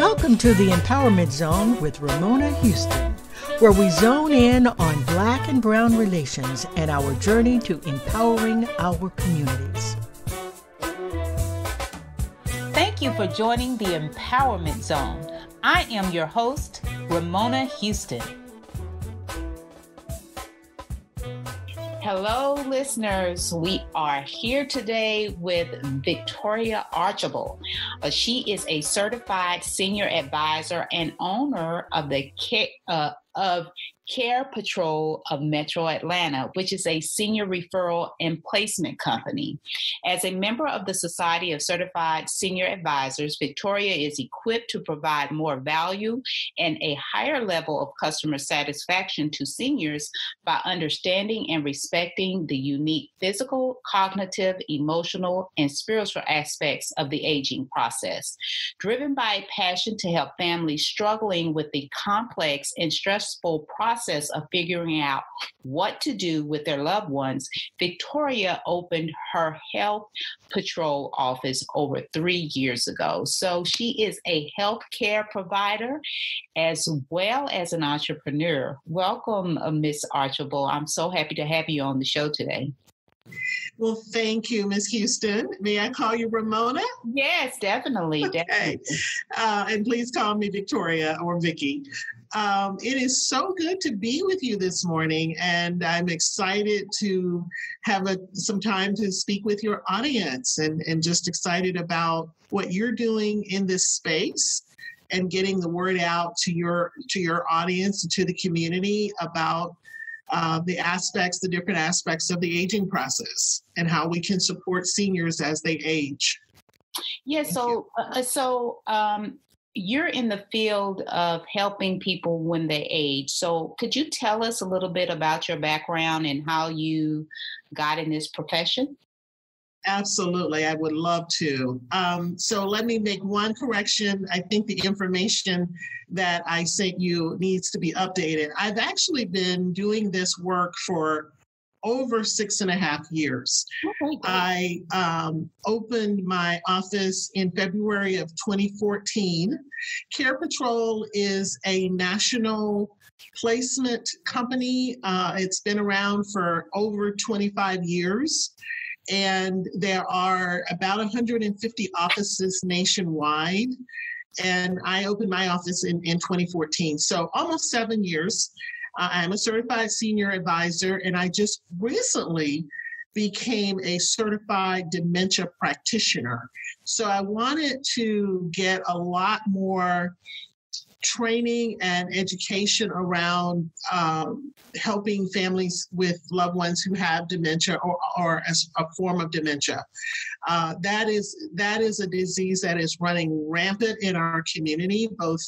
Welcome to the Empowerment Zone with Ramona Houston, where we zone in on Black and Brown relations and our journey to empowering our communities. Thank you for joining the Empowerment Zone. I am your host, Ramona Houston. Hello, listeners. We are here today with Victoria Archable. Uh, she is a certified senior advisor and owner of the uh, of Care Patrol of Metro Atlanta, which is a senior referral and placement company. As a member of the Society of Certified Senior Advisors, Victoria is equipped to provide more value and a higher level of customer satisfaction to seniors by understanding and respecting the unique physical, cognitive, emotional, and spiritual aspects of the aging process. Driven by a passion to help families struggling with the complex and stressful process process of figuring out what to do with their loved ones, Victoria opened her Health Patrol office over three years ago. So she is a healthcare provider as well as an entrepreneur. Welcome, uh, Miss Archable. I'm so happy to have you on the show today. Well, thank you, Miss Houston. May I call you Ramona? Yes, definitely. Okay. definitely. Uh, and please call me Victoria or Vicky. Um, it is so good to be with you this morning, and I'm excited to have a, some time to speak with your audience and, and just excited about what you're doing in this space and getting the word out to your to your audience and to the community about uh, the aspects, the different aspects of the aging process, and how we can support seniors as they age. Yeah. So, uh, so um, you're in the field of helping people when they age. So, could you tell us a little bit about your background and how you got in this profession? Absolutely, I would love to. Um, so, let me make one correction. I think the information that I sent you needs to be updated. I've actually been doing this work for over six and a half years. Okay, I um, opened my office in February of 2014. Care Patrol is a national placement company. Uh, it's been around for over 25 years. And there are about 150 offices nationwide. And I opened my office in, in 2014. So almost seven years. Uh, I'm a certified senior advisor, and I just recently became a certified dementia practitioner. So I wanted to get a lot more training and education around um, helping families with loved ones who have dementia or, or as a form of dementia. Uh, that is that is a disease that is running rampant in our community, both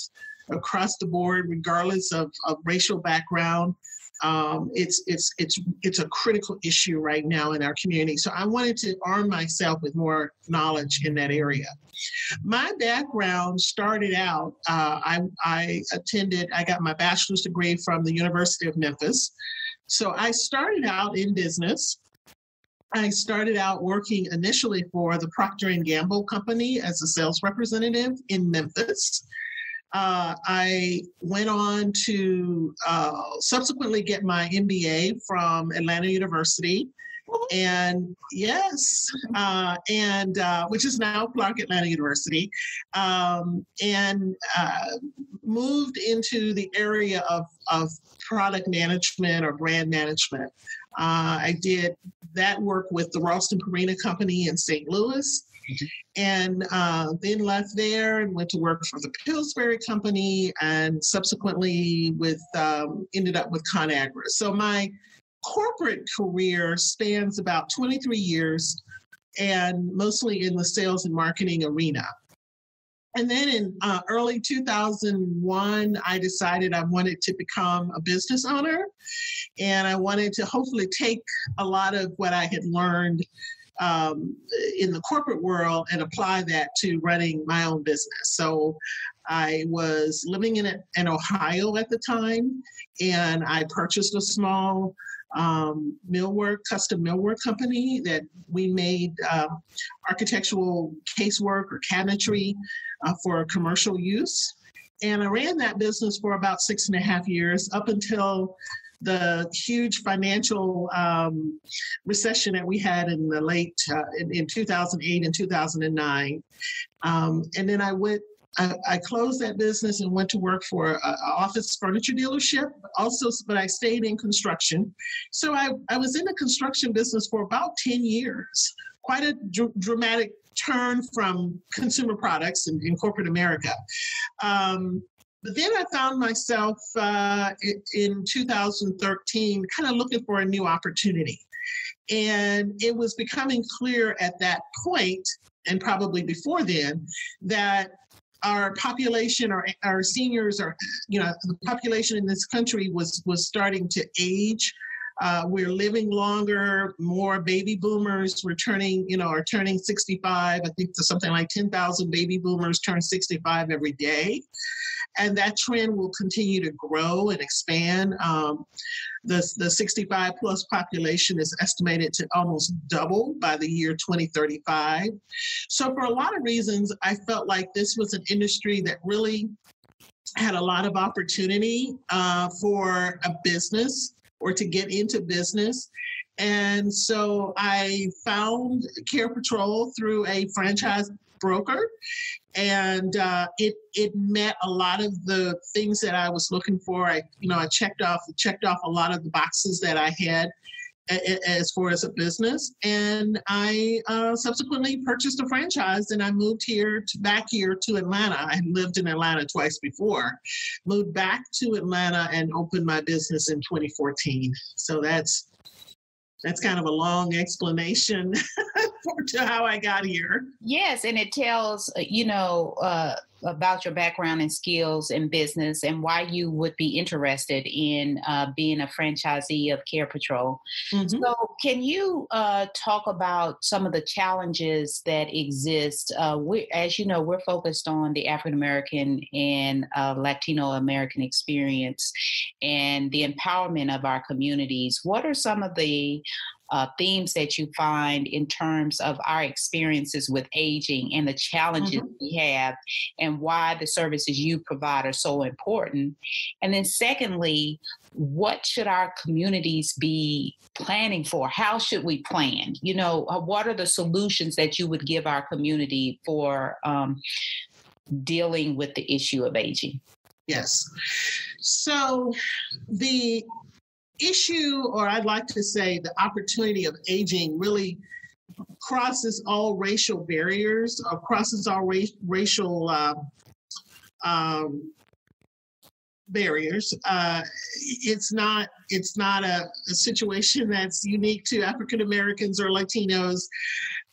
across the board, regardless of, of racial background. Um, it's it's it's it's a critical issue right now in our community. So I wanted to arm myself with more knowledge in that area. My background started out. Uh, I I attended. I got my bachelor's degree from the University of Memphis. So I started out in business. I started out working initially for the Procter and Gamble company as a sales representative in Memphis. Uh, I went on to uh, subsequently get my MBA from Atlanta University. And yes, uh, and uh, which is now Clark Atlanta University, um, and uh, moved into the area of, of product management or brand management. Uh, I did that work with the Ralston Purina Company in St. Louis and uh, then left there and went to work for the Pillsbury Company and subsequently with um, ended up with ConAgra. So my corporate career spans about 23 years and mostly in the sales and marketing arena. And then in uh, early 2001, I decided I wanted to become a business owner. And I wanted to hopefully take a lot of what I had learned um, in the corporate world and apply that to running my own business. So I was living in, in Ohio at the time, and I purchased a small um, millwork, custom millwork company that we made uh, architectural casework or cabinetry uh, for commercial use. And I ran that business for about six and a half years up until the huge financial um, recession that we had in the late uh, in, in, 2008 and 2009 um, and then i went I, I, closed that business and went to work for an office furniture dealership. Also, but I stayed in construction. So I, I was in the construction business for about 10 years. Quite a dr- dramatic turn from consumer products in, in corporate America. Um, but then I found myself uh, in 2013 kind of looking for a new opportunity. And it was becoming clear at that point, and probably before then, that our population, our, our seniors, our, you know, the population in this country was, was starting to age. Uh, we're living longer, more baby boomers We're turning, you know, are turning 65. I think there's something like 10,000 baby boomers turn 65 every day and that trend will continue to grow and expand. Um, the, the 65 plus population is estimated to almost double by the year 2035. So, for a lot of reasons, I felt like this was an industry that really had a lot of opportunity uh, for a business or to get into business. And so I found Care Patrol through a franchise broker, and uh, it it met a lot of the things that I was looking for. I you know I checked off checked off a lot of the boxes that I had as far as a business. And I uh, subsequently purchased a franchise and I moved here to back here to Atlanta. I had lived in Atlanta twice before, moved back to Atlanta and opened my business in 2014. So that's that's kind of a long explanation for, to how I got here. Yes, and it tells uh, you know uh, about your background and skills in business and why you would be interested in uh, being a franchisee of Care Patrol. Mm-hmm. So, can you uh, talk about some of the challenges that exist? Uh, we, as you know, we're focused on the African American and uh, Latino American experience and the empowerment of our communities. What are some of the uh, themes that you find in terms of our experiences with aging and the challenges mm-hmm. we have and why the services you provide are so important. And then, secondly, what should our communities be planning for? How should we plan? You know, uh, what are the solutions that you would give our community for um, dealing with the issue of aging? Yes. So the issue, or I'd like to say the opportunity of aging really crosses all racial barriers or crosses all ra- racial uh, um, barriers. Uh, it's not it's not a, a situation that's unique to African Americans or Latinos.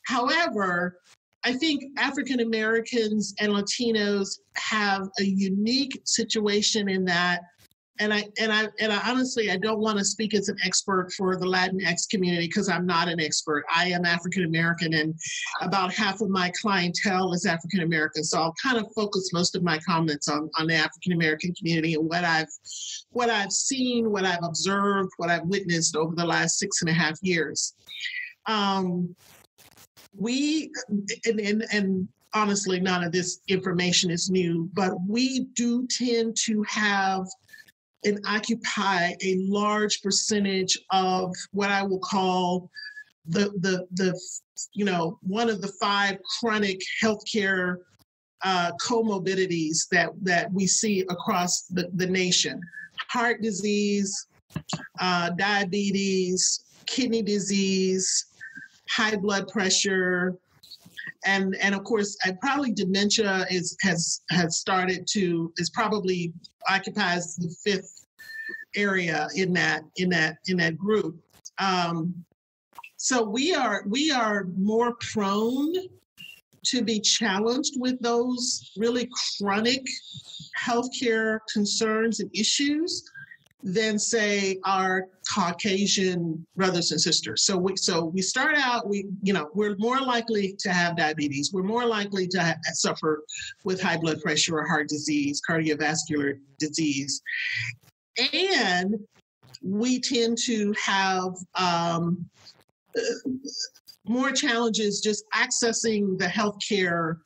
However, I think African Americans and Latinos have a unique situation in that and I and I and I honestly I don't want to speak as an expert for the Latinx community because I'm not an expert. I am African American, and about half of my clientele is African American. So I'll kind of focus most of my comments on on the African American community and what I've what I've seen, what I've observed, what I've witnessed over the last six and a half years. Um, we and, and and honestly, none of this information is new, but we do tend to have and occupy a large percentage of what I will call the the the you know one of the five chronic healthcare uh, comorbidities that that we see across the, the nation: heart disease, uh, diabetes, kidney disease, high blood pressure, and and of course, I probably dementia is has has started to is probably occupies the fifth area in that in that in that group. Um, so we are we are more prone to be challenged with those really chronic healthcare concerns and issues than say our Caucasian brothers and sisters. So we so we start out we you know we're more likely to have diabetes. We're more likely to ha- suffer with high blood pressure or heart disease, cardiovascular disease, and we tend to have um, more challenges just accessing the healthcare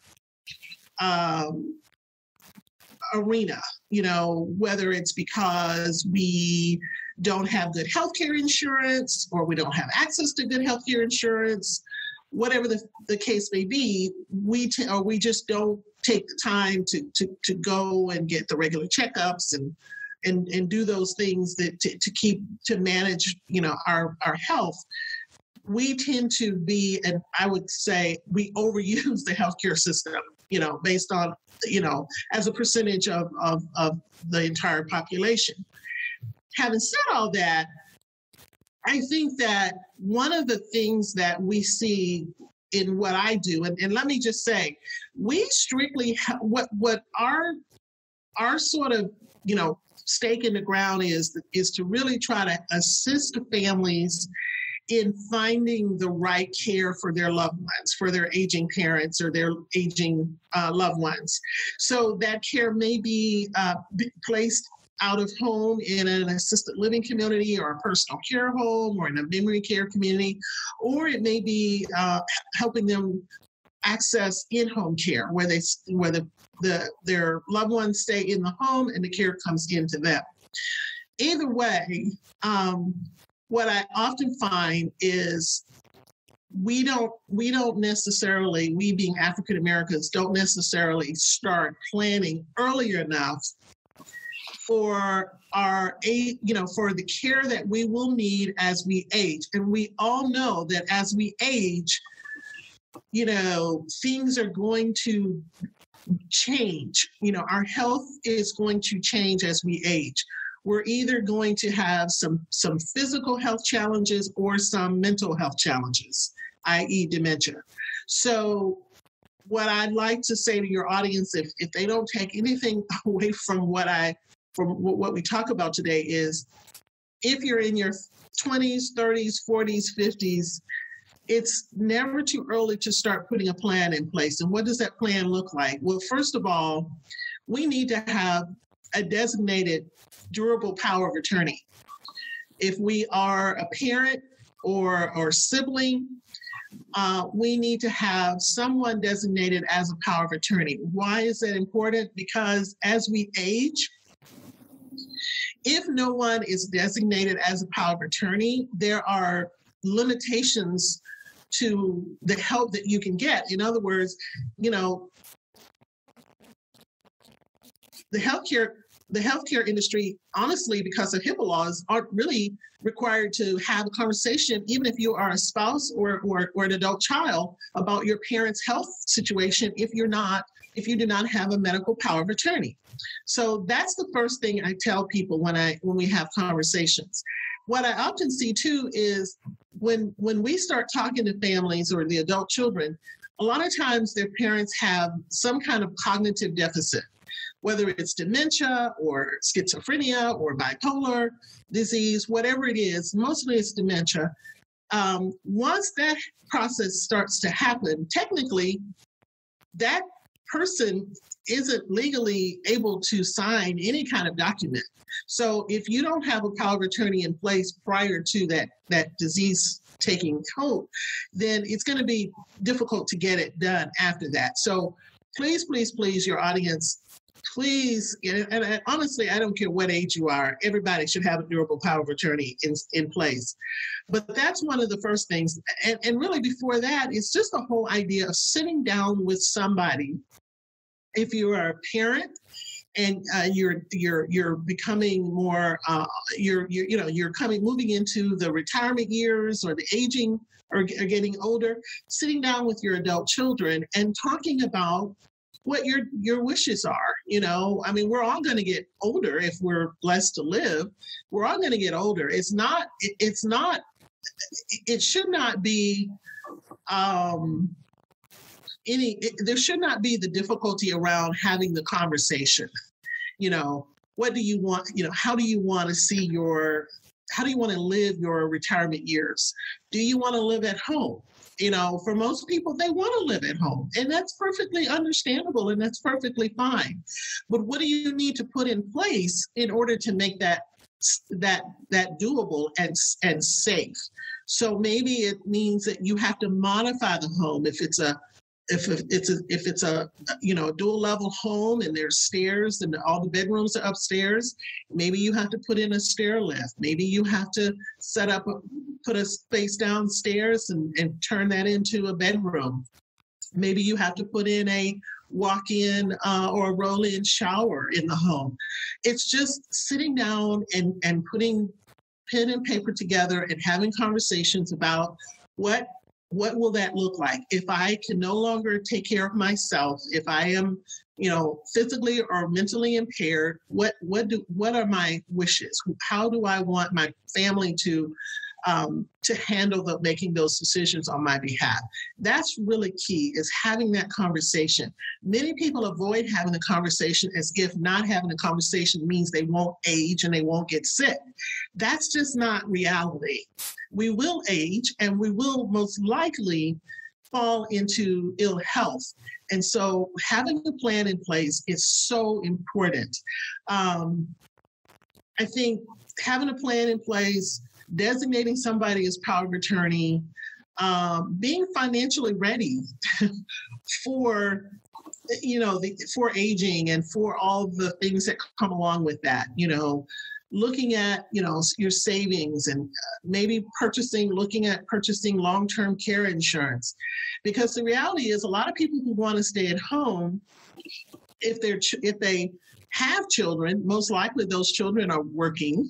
um, arena. You know, whether it's because we don't have good healthcare insurance or we don't have access to good healthcare insurance, whatever the, the case may be, we t- or we just don't take the time to, to, to go and get the regular checkups and and, and do those things that to, to keep to manage you know our our health we tend to be and i would say we overuse the healthcare system you know based on you know as a percentage of of, of the entire population. Having said all that i think that one of the things that we see in what i do and, and let me just say we strictly what what our our sort of you know stake in the ground is is to really try to assist families in finding the right care for their loved ones, for their aging parents or their aging uh, loved ones. So that care may be uh, placed out of home in an assisted living community or a personal care home or in a memory care community, or it may be uh, helping them access in-home care where they where the, the their loved ones stay in the home and the care comes into them. Either way, um, what I often find is we don't we don't necessarily we being African Americans don't necessarily start planning early enough for our you know, for the care that we will need as we age. And we all know that as we age, you know, things are going to change. You know, our health is going to change as we age we're either going to have some some physical health challenges or some mental health challenges, i.e., dementia. So what I'd like to say to your audience, if, if they don't take anything away from what I from what we talk about today, is if you're in your 20s, 30s, 40s, 50s, it's never too early to start putting a plan in place. And what does that plan look like? Well, first of all, we need to have a designated durable power of attorney. If we are a parent or, or sibling, uh, we need to have someone designated as a power of attorney. Why is that important? Because as we age, if no one is designated as a power of attorney, there are limitations to the help that you can get. In other words, you know, the healthcare the healthcare industry, honestly, because of HIPAA laws, aren't really required to have a conversation, even if you are a spouse or, or, or an adult child, about your parent's health situation if you're not, if you do not have a medical power of attorney. So that's the first thing I tell people when I when we have conversations. What I often see too is when when we start talking to families or the adult children, a lot of times their parents have some kind of cognitive deficit whether it's dementia or schizophrenia or bipolar disease, whatever it is, mostly it's dementia. Um, once that process starts to happen, technically, that person isn't legally able to sign any kind of document. So if you don't have a power of attorney in place prior to that that disease taking hold, then it's going to be difficult to get it done after that. So please, please, please, your audience, please, and, and, honestly, I don't care what age you are, everybody should have a durable power of attorney in, in place. But that's one of the first things. And, and really, before that, it's just the whole idea of sitting down with somebody. If you are a parent, and uh, you're you're you're becoming more uh, you're, you're you know you're coming moving into the retirement years or the aging or, or getting older sitting down with your adult children and talking about what your your wishes are you know? I mean we're all going to get older if we're blessed to live. We're all going to get older. It's not it, it's not it should not be um any it, there should not be the difficulty around having the conversation. You know what do you want you know how do you want to see your how do you want to live your retirement years? Do you want to live at home you know, for most people, they want to live at home, and that's perfectly understandable and that's perfectly fine. But what do you need to put in place in order to make that that that doable and and safe. So maybe it means that you have to modify the home if it's a if it's a if it's a you know a dual level home and there's stairs and all the bedrooms are upstairs maybe you have to put in a stair lift. Maybe you have to set up a, put a space downstairs and, and turn that into a bedroom. Maybe you have to put in a walk in uh, or a roll in shower in the home. It's just sitting down and and putting pen and paper together and having conversations about what what will that look like? If i can no longer take care of myself if i am you know physically or mentally impaired what what do what are my wishes? How do i want my family to um, to handle the making those decisions on my behalf. That's really key is having that conversation. Many people avoid having the conversation as if not having a conversation means they won't age and they won't get sick. That's just not reality. We will age and we will most likely fall into ill health. And so having a plan in place is so important. Um, I think having a plan in place designating somebody as power of attorney, um, being financially ready for you know the, for aging and for all the things that come along with that you know looking at you know your savings and uh, maybe purchasing looking at purchasing long-term care insurance. Because the reality is a lot of people who want to stay at home if they're if they have children most likely those children are working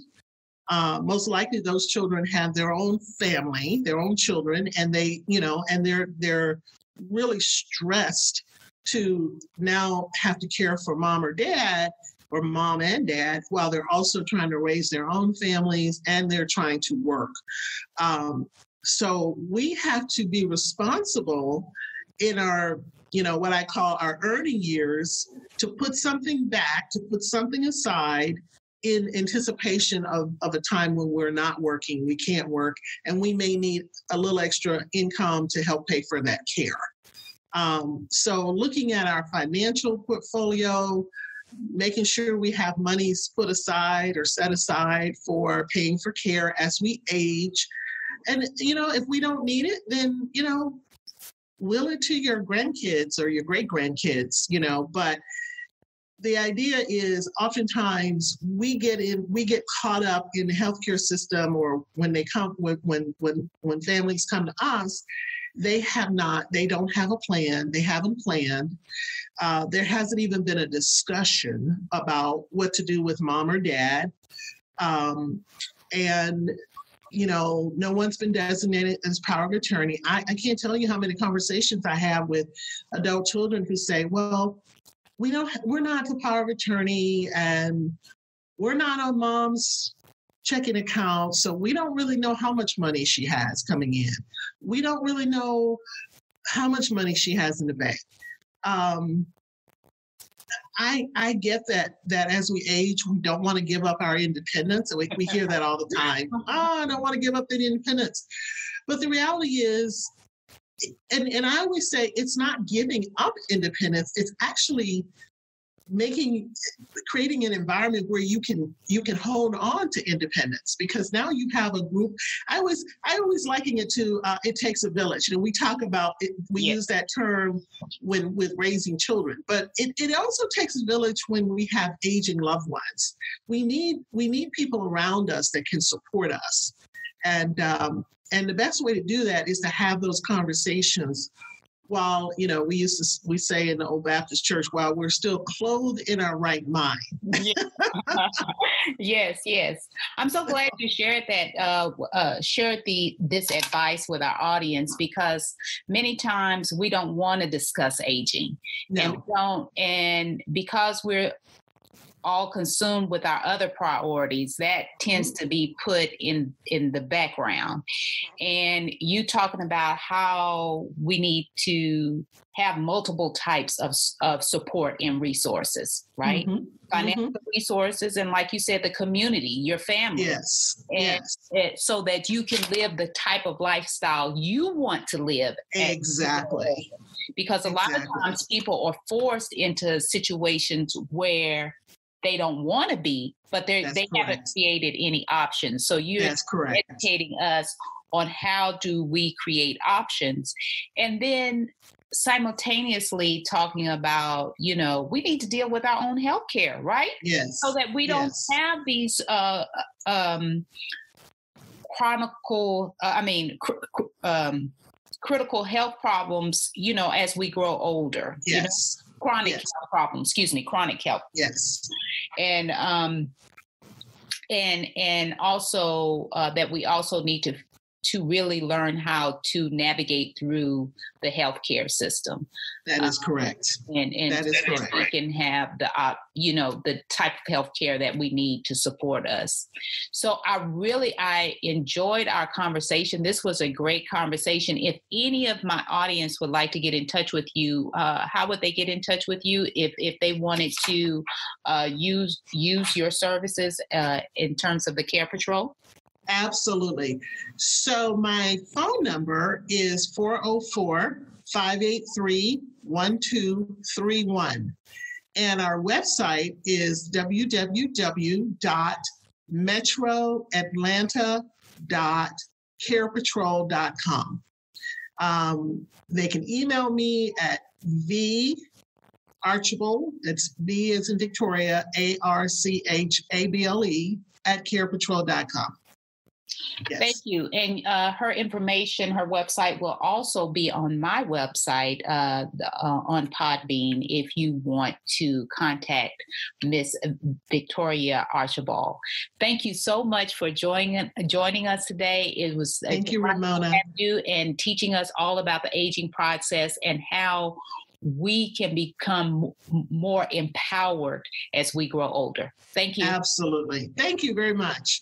uh, most likely those children have their own family, their own children, and they, you know, and they're they're really stressed to now have to care for mom or dad or mom and dad while they're also trying to raise their own families and they're trying to work. Um, so we have to be responsible in our you know what i call our earning years to put something back to put something aside in anticipation of, of a time when we're not working, we can't work, and we may need a little extra income to help pay for that care. Um, so, looking at our financial portfolio, making sure we have monies put aside or set aside for paying for care as we age. And, you know, if we don't need it, then, you know, will it to your grandkids or your great grandkids, you know, but the idea is oftentimes we get in we get caught up in the healthcare system or when they come when when when, when families come to us they have not they don't have a plan they haven't planned. Uh, there hasn't even been a discussion about what to do with mom or dad. Um, and you know no one's been designated as power of attorney. I, I can't tell you how many conversations i have with adult children who say well we don't we're not the power of attorney and we're not on mom's checking account so we don't really know how much money she has coming in we don't really know how much money she has in the bank um, I I get that that as we age, we don't want to give up our independence. We, we hear that all the time. Oh, I don't want to give up the independence. But the reality is, and, and I always say it's not giving up independence, it's actually making creating an environment where you can you can hold on to independence because now you have a group. I was i always liken it to uh, it takes a village and we talk about it we yes. use that term when with raising children but it, it also takes a village when we have aging loved ones. We need we need people around us that can support us. And um, and the best way to do that is to have those conversations while you know we used to we say in the old baptist church while we're still clothed in our right mind. Yes yes. I'm so glad you shared that uh, uh, shared the this advice with our audience because many times we don't want to discuss aging. No. and we don't and because we're all consumed with our other priorities that tends mm-hmm. to be put in in the background and you talking about how we need to have multiple types of, of support and resources right mm-hmm. financial mm-hmm. resources and like you said the community your family yes and yes. It, so that you can live the type of lifestyle you want to live exactly because a exactly. lot of times people are forced into situations where they don't want to be, but they they correct. haven't created any options. So you're That's correct. educating us on how do we create options, and then simultaneously talking about you know we need to deal with our own health care right yes so that we don't yes. have these uh um chronicle uh, i mean cr- cr- um critical health problems you know as we grow older yes you know? Chronic yes. health problems excuse me chronic health yes and um and and also uh, that we also need to to really learn how to navigate through the healthcare system. That is um, correct. And, and that is correct. we can have the, uh, you know, the type of healthcare that we need to support us. So I really, I enjoyed our conversation. This was a great conversation. If any of my audience would like to get in touch with you, uh, how would they get in touch with you if, if they wanted to uh, use, use your services uh, in terms of the Care Patrol? Absolutely. So my phone number is 404 583 1231. And our website is www.metroatlanta.carepatrol.com. Um, they can email me at v Archable, that's V as in Victoria, A R C H A B L E, at carepatrol.com. Yes. Thank you. And uh, her information, her website will also be on my website uh, uh, on Podbean if you want to contact Miss Victoria Archable. Thank you so much for joining joining us today. It was thank you, Ramona, you and teaching us all about the aging process and how we can become more empowered as we grow older. Thank you. Absolutely. Thank you very much.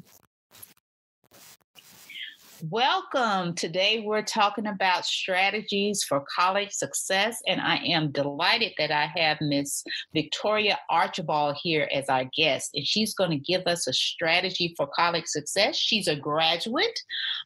Welcome. Today we're talking about strategies for college success, and I am delighted that I have Miss Victoria Archable here as our guest, and she's going to give us a strategy for college success. She's a graduate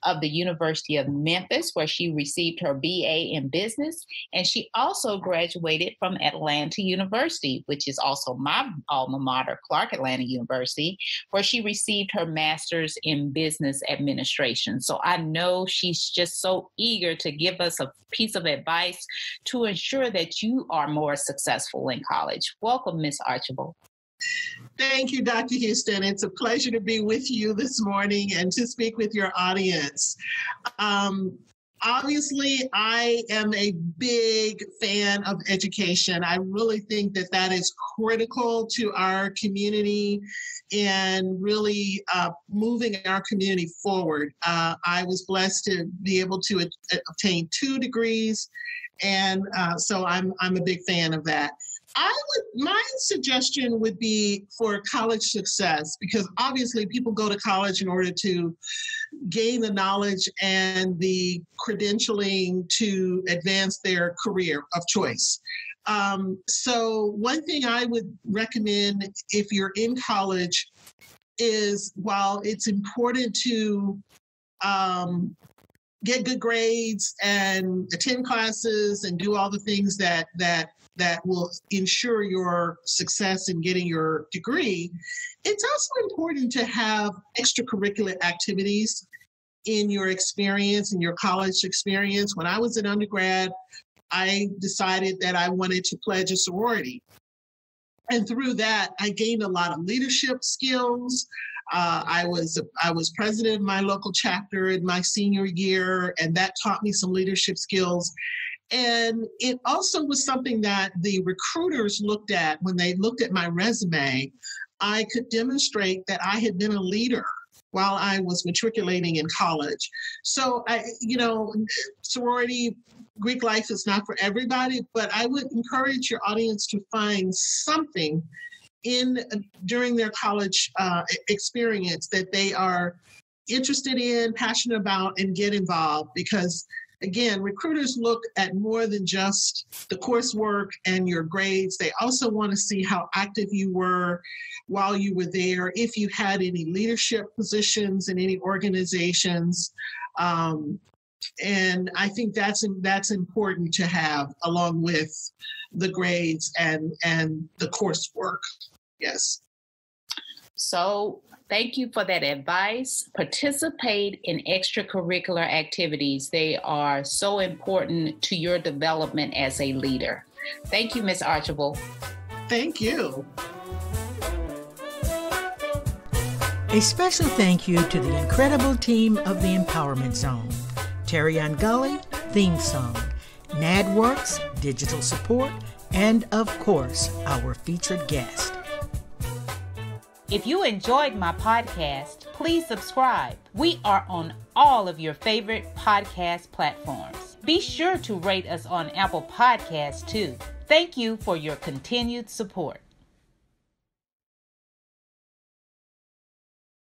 of the University of Memphis, where she received her BA in business, and she also graduated from Atlanta University, which is also my alma mater, Clark Atlanta University, where she received her master's in business administration. So I know she's just so eager to give us a piece of advice to ensure that you are more successful in college. Welcome, Miss Archable. Thank you, Dr. Houston. It's a pleasure to be with you this morning and to speak with your audience. Um, obviously, I am a big fan of education. I really think that that is critical to our community and really uh, moving our community forward. Uh, I was blessed to be able to a- obtain two degrees, and uh, so I'm I'm a big fan of that. I would my suggestion would be for college success because obviously people go to college in order to gain the knowledge and the credentialing to advance their career of choice. Um, so one thing I would recommend if you're in college is while it's important to um, get good grades and attend classes and do all the things that that that will ensure your success in getting your degree, it's also important to have extracurricular activities in your experience, in your college experience. When I was an undergrad, I decided that I wanted to pledge a sorority. And through that, I gained a lot of leadership skills. Uh, I was I was president of my local chapter in my senior year, and that taught me some leadership skills. And it also was something that the recruiters looked at when they looked at my resume. I could demonstrate that I had been a leader while I was matriculating in college. So I, you know, sorority Greek life is not for everybody, but I would encourage your audience to find something in during their college uh, experience that they are interested in, passionate about, and get involved because again, recruiters look at more than just the coursework and your grades. They also want to see how active you were while you were there, if you had any leadership positions in any organizations. Um, and I think that's that's important to have along with the grades and and the coursework. Yes. So thank you for that advice. Participate in extracurricular activities. They are so important to your development as a leader. Thank you, Ms. Archable. Thank you. A special thank you to the incredible team of the Empowerment Zone. Terry Gully, theme song, NADWorks, digital support, and of course, our featured guest. If you enjoyed my podcast, please subscribe. We are on all of your favorite podcast platforms. Be sure to rate us on Apple Podcasts too. Thank you for your continued support.